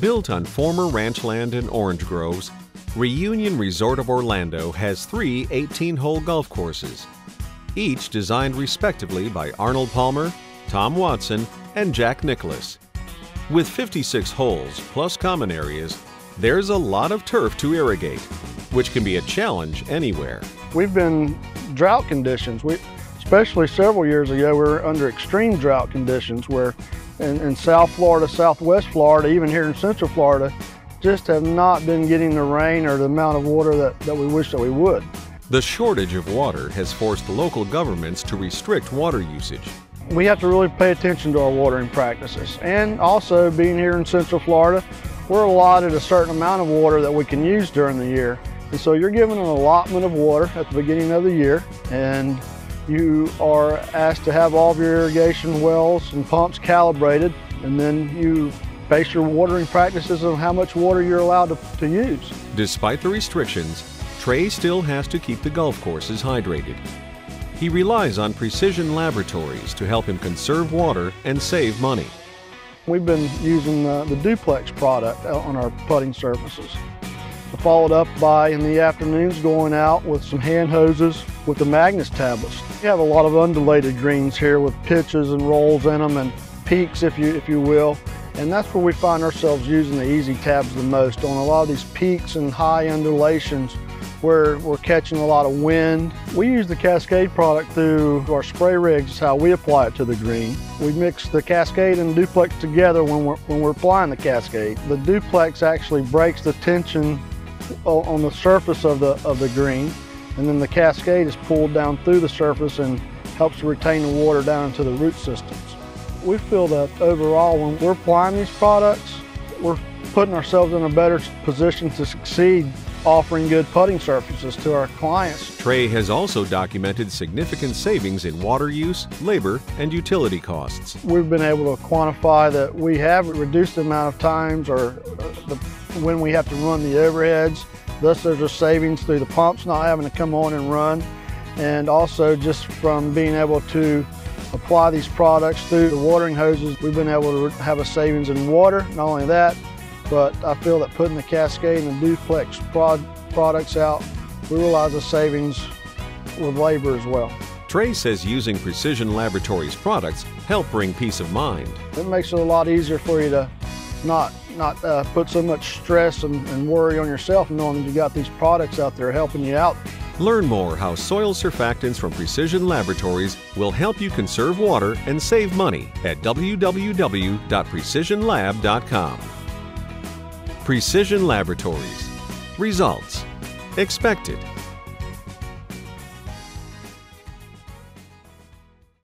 Built on former ranch land and orange groves, Reunion Resort of Orlando has three 18 hole golf courses, each designed respectively by Arnold Palmer, Tom Watson, and Jack Nicklaus. With 56 holes plus common areas, there's a lot of turf to irrigate, which can be a challenge anywhere. We've been drought conditions. We, especially several years ago, we were under extreme drought conditions where in, in South Florida, Southwest Florida, even here in Central Florida, just have not been getting the rain or the amount of water that, that we wish that we would. The shortage of water has forced local governments to restrict water usage. We have to really pay attention to our watering practices. And also being here in Central Florida, we're allotted a certain amount of water that we can use during the year. And so you're given an allotment of water at the beginning of the year and you are asked to have all of your irrigation wells and pumps calibrated and then you base your watering practices on how much water you're allowed to, to use. Despite the restrictions, Tray still has to keep the golf courses hydrated. He relies on Precision Laboratories to help him conserve water and save money. We've been using the, the duplex product uh, on our putting surfaces. Followed up by, in the afternoons, going out with some hand hoses with the Magnus tablets. We have a lot of undulated greens here with pitches and rolls in them and peaks, if you, if you will. And that's where we find ourselves using the easy tabs the most, on a lot of these peaks and high undulations where we're catching a lot of wind. We use the Cascade product through our spray rigs, is how we apply it to the green. We mix the Cascade and Duplex together when we're, when we're applying the Cascade. The Duplex actually breaks the tension on the surface of the, of the green, and then the Cascade is pulled down through the surface and helps to retain the water down into the root systems. We feel that overall when we're applying these products, we're putting ourselves in a better position to succeed offering good putting surfaces to our clients. Tray has also documented significant savings in water use, labor, and utility costs. We've been able to quantify that we have reduced the amount of times or uh, the, when we have to run the overheads. Thus there's a savings through the pumps not having to come on and run and also just from being able to apply these products through the watering hoses, we've been able to have a savings in water. Not only that, but I feel that putting the Cascade and the Duplex prod products out, we realize a savings with labor as well. Tray says using Precision Laboratories products help bring peace of mind. It makes it a lot easier for you to not not uh, put so much stress and, and worry on yourself knowing that you got these products out there helping you out. Learn more how soil surfactants from Precision Laboratories will help you conserve water and save money at www.precisionlab.com. Precision Laboratories. Results expected.